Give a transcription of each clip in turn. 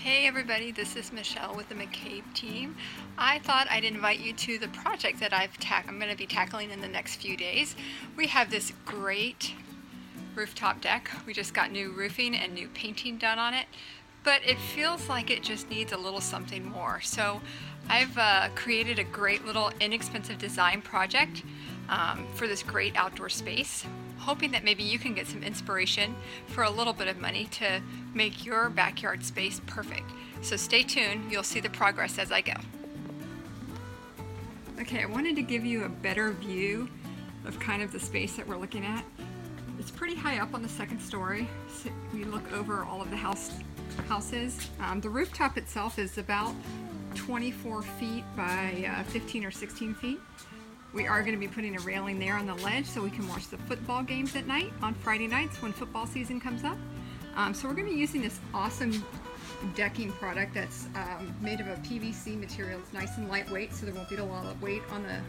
Hey everybody, this is Michelle with the McCabe team. I thought I'd invite you to the project that I've I'm going to be tackling in the next few days. We have this great rooftop deck. We just got new roofing and new painting done on it, but it feels like it just needs a little something more. So I've uh, created a great little inexpensive design project um, for this great outdoor space hoping that maybe you can get some inspiration for a little bit of money to make your backyard space perfect. So stay tuned, you'll see the progress as I go. Okay, I wanted to give you a better view of kind of the space that we're looking at. It's pretty high up on the second story. So we look over all of the house houses. Um, the rooftop itself is about 24 feet by uh, 15 or 16 feet. We are going to be putting a railing there on the ledge so we can watch the football games at night on Friday nights when football season comes up. Um, so we're going to be using this awesome decking product that's um, made of a PVC material. It's nice and lightweight so there won't be a lot of weight on the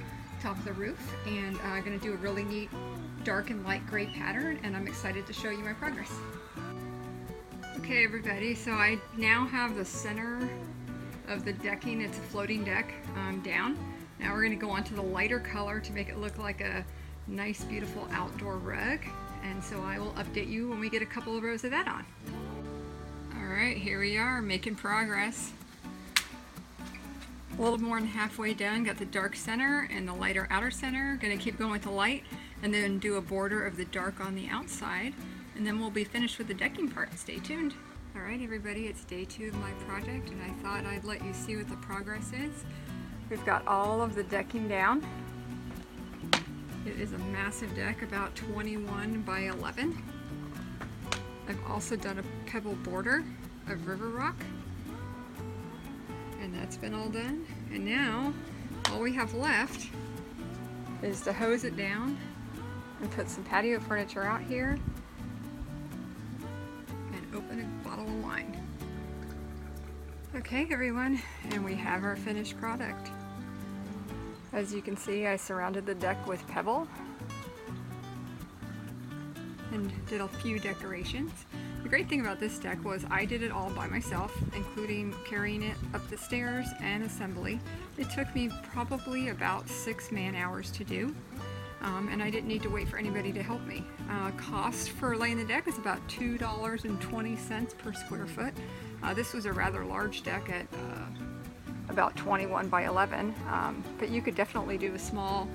top of the roof. And uh, I'm going to do a really neat dark and light gray pattern and I'm excited to show you my progress. Okay everybody, so I now have the center of the decking, it's a floating deck um, down. Now we're going to go on to the lighter color to make it look like a nice beautiful outdoor rug and so I will update you when we get a couple of rows of that on. Alright, here we are making progress. A little more than halfway done, got the dark center and the lighter outer center. Gonna keep going with the light and then do a border of the dark on the outside and then we'll be finished with the decking part. Stay tuned. Alright everybody, it's day two of my project and I thought I'd let you see what the progress is. We've got all of the decking down. It is a massive deck, about 21 by 11. I've also done a pebble border of river rock. And that's been all done. And now, all we have left is to hose it down and put some patio furniture out here and open a bottle of wine. Okay everyone, and we have our finished product. As you can see, I surrounded the deck with pebble and did a few decorations. The great thing about this deck was I did it all by myself, including carrying it up the stairs and assembly. It took me probably about six man hours to do. Um, and I didn't need to wait for anybody to help me. Uh, cost for laying the deck is about $2.20 per square foot. Uh, this was a rather large deck at uh, about 21 by 11, um, but you could definitely do a small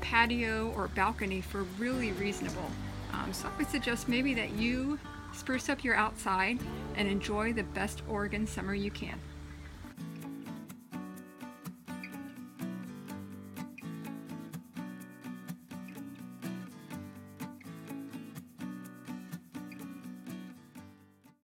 patio or balcony for really reasonable. Um, so I would suggest maybe that you spruce up your outside and enjoy the best Oregon summer you can.